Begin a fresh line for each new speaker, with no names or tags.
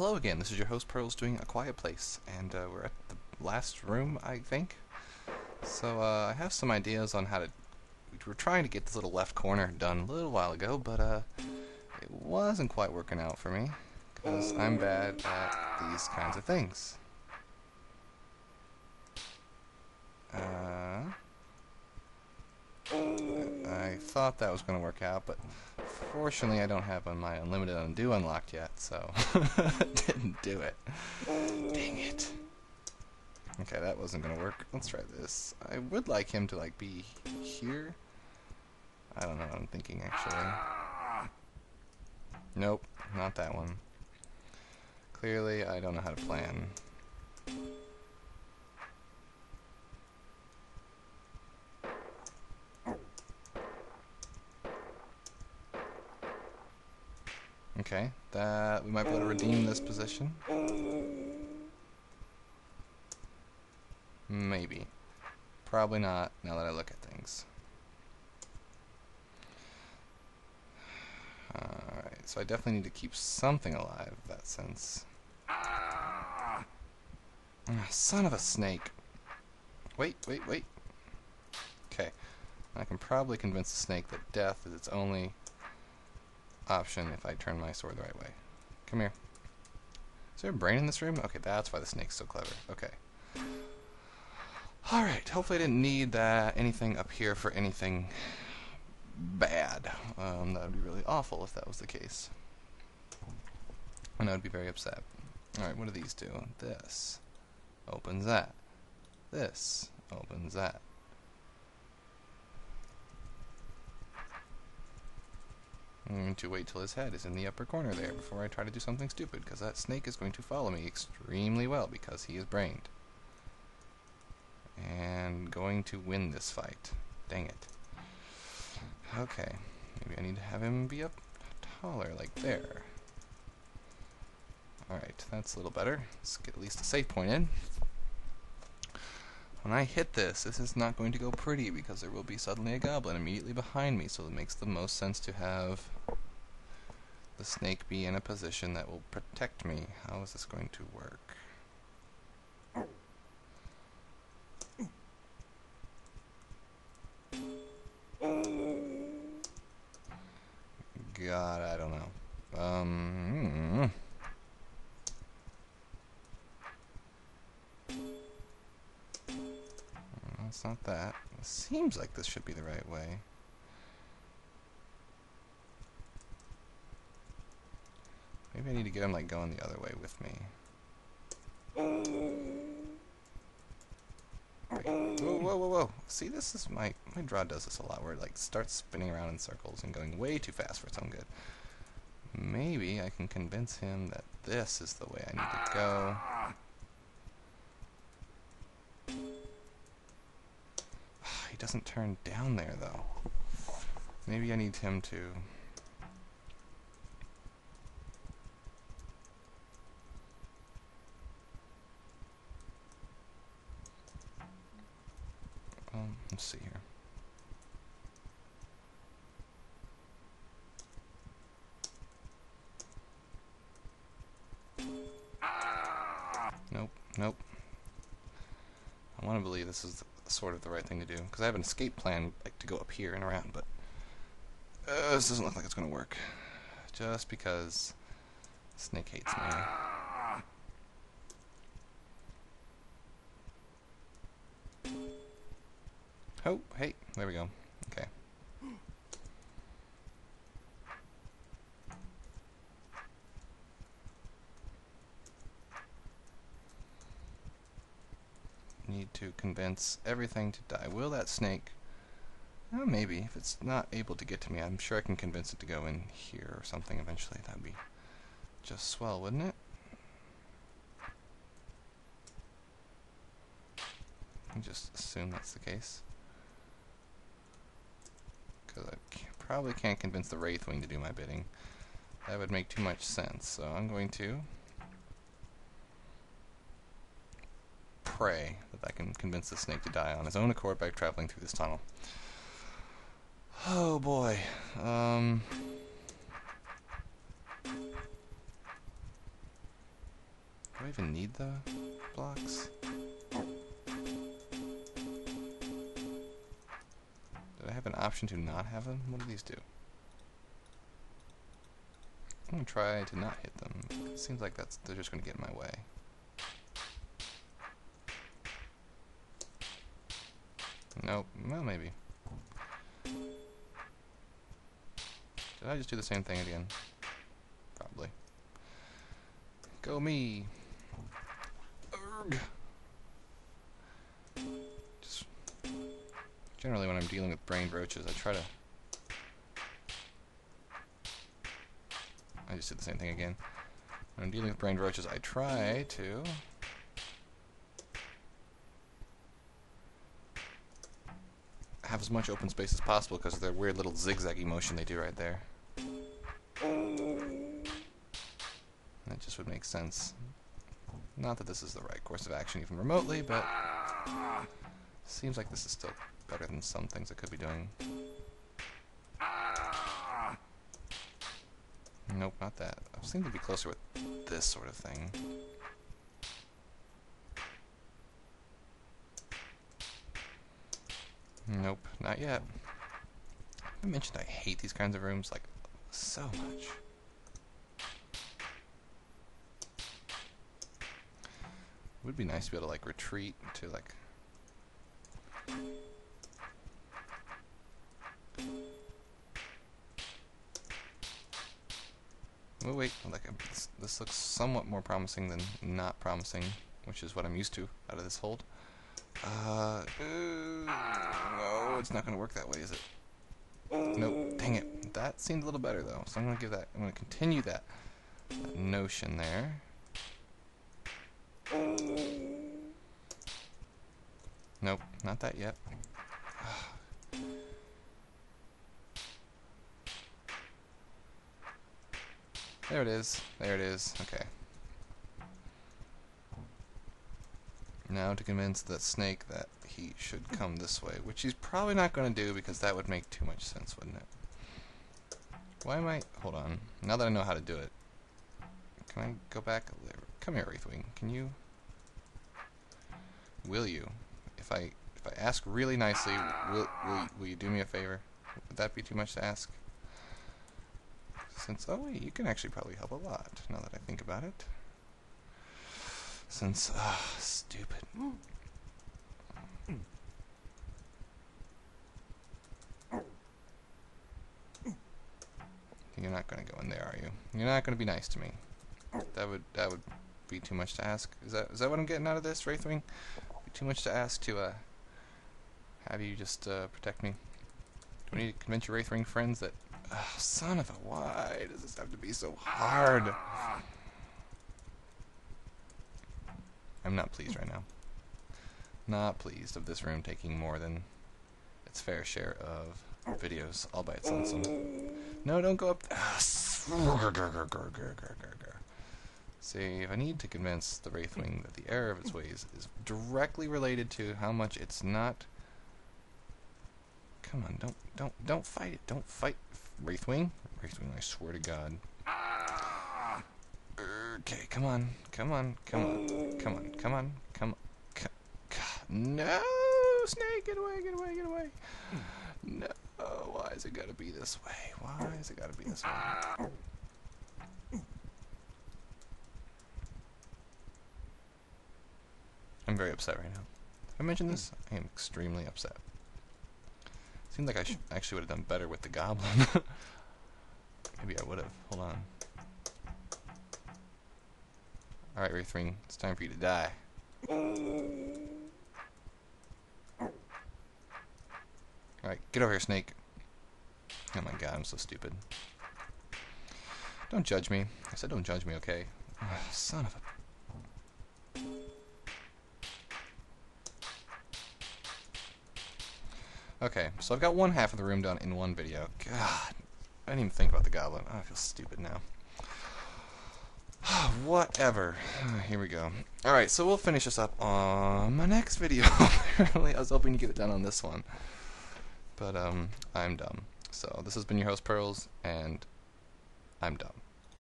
Hello again, this is your host Pearls doing A Quiet Place, and uh, we're at the last room, I think. So uh, I have some ideas on how to... We were trying to get this little left corner done a little while ago, but uh, it wasn't quite working out for me, because I'm bad at these kinds of things. Uh, I thought that was going to work out, but fortunately I don't have my Unlimited Undo unlocked yet, so didn't do it. Dang it. Okay, that wasn't to work. Let's try this. I would like him to like be here. I don't know what I'm thinking actually. Nope, not that one. Clearly, I don't know how to plan. Okay, that we might be able to redeem this position. Maybe. Probably not, now that I look at things. Alright, so I definitely need to keep something alive, in that sense. Ah, son of a snake. Wait, wait, wait. Okay. I can probably convince the snake that death is its only option if I turn my sword the right way. Come here. Is there a brain in this room? Okay, that's why the snake's so clever. Okay. Alright, hopefully I didn't need that anything up here for anything bad. Um, that would be really awful if that was the case. And I would be very upset. Alright, what do these do? This opens that. This opens that. I'm going to wait till his head is in the upper corner there before I try to do something stupid, because that snake is going to follow me extremely well because he is brained. And going to win this fight. Dang it. Okay, maybe I need to have him be up taller, like there. Alright, that's a little better. Let's get at least a safe point in. When I hit this, this is not going to go pretty because there will be suddenly a goblin immediately behind me, so it makes the most sense to have the snake be in a position that will protect me. How is this going to work? God, I don't know. Um... it's not that. It seems like this should be the right way. Maybe I need to get him like going the other way with me. Whoa, whoa, whoa, whoa. See, this is my, my draw does this a lot, where it like starts spinning around in circles and going way too fast for its own good. Maybe I can convince him that this is the way I need to go. He doesn't turn down there, though. Maybe I need him to... Um, let's see here. Nope, nope. I want to believe this is sort of the right thing to do. Because I have an escape plan like to go up here and around, but uh, this doesn't look like it's going to work. Just because Snake hates me. Oh, hey, there we go. Okay. need to convince everything to die. Will that snake... Oh, maybe. If it's not able to get to me, I'm sure I can convince it to go in here or something eventually. That'd be just swell, wouldn't it? Just assume that's the case. Because I probably can't convince the Wraithwing to do my bidding. That would make too much sense, so I'm going to pray that I can convince the snake to die on his own accord by traveling through this tunnel. Oh boy. Um. I even need the blocks? Option to not have them? What do these do? I'm gonna try to not hit them. It seems like that's they're just gonna get in my way. Nope. Well, maybe. Did I just do the same thing again? Probably. Go me! Urgh! Generally when I'm dealing with brain roaches, I try to I just did the same thing again. When I'm dealing with brain roaches, I try to have as much open space as possible because of their weird little zigzaggy motion they do right there. That just would make sense. Not that this is the right course of action even remotely, but seems like this is still better than some things I could be doing. Nope, not that. I seem to be closer with this sort of thing. Nope, not yet. I mentioned I hate these kinds of rooms, like, so much. It would be nice to be able to, like, retreat to, like... Oh wait, like, this, this looks somewhat more promising than not promising, which is what I'm used to out of this hold. Uh, uh, no, it's not going to work that way, is it? Nope, dang it. That seemed a little better, though, so I'm going to give that, I'm going to continue that, that notion there. Nope, not that yet. There it is. There it is. Okay. Now to convince the snake that he should come this way, which he's probably not going to do because that would make too much sense, wouldn't it? Why am I... Hold on. Now that I know how to do it, can I go back? Come here, Wraithwing. Can you... Will you? If I if I ask really nicely, will, will, will you do me a favor? Would that be too much to ask? Since, oh wait, you can actually probably help a lot, now that I think about it. Since, ah, stupid. You're not going to go in there, are you? You're not going to be nice to me. That would that would be too much to ask. Is that is that what I'm getting out of this, Wraithwing? Too much to ask to uh have you just uh, protect me. Do we need to convince your Wraithwing friends that Oh, son of a why does this have to be so hard? I'm not pleased right now. Not pleased of this room taking more than its fair share of videos all by its lonesome. No, don't go up. See, if I need to convince the Wraithwing that the error of its ways is directly related to how much it's not. Come on, don't, don't, don't fight it. Don't fight Wraithwing? Wraithwing, I swear to God. Okay, come on, come on, come on, come on, come on, come on. No, snake, get away, get away, get away. No, why is it gotta be this way? Why is it gotta be this way? I'm very upset right now. Did I mention this? I am extremely upset. Seemed like I actually would have done better with the goblin. Maybe I would have. Hold on. Alright, Wraithwing, it's time for you to die. Alright, get over here, snake. Oh my god, I'm so stupid. Don't judge me. I said don't judge me, okay? son of a Okay, so I've got one half of the room done in one video. God, I didn't even think about the goblin. Oh, I feel stupid now. Whatever. Here we go. Alright, so we'll finish this up on my next video. Apparently, I was hoping to get it done on this one. But, um, I'm dumb. So, this has been your host, Pearls, and I'm dumb.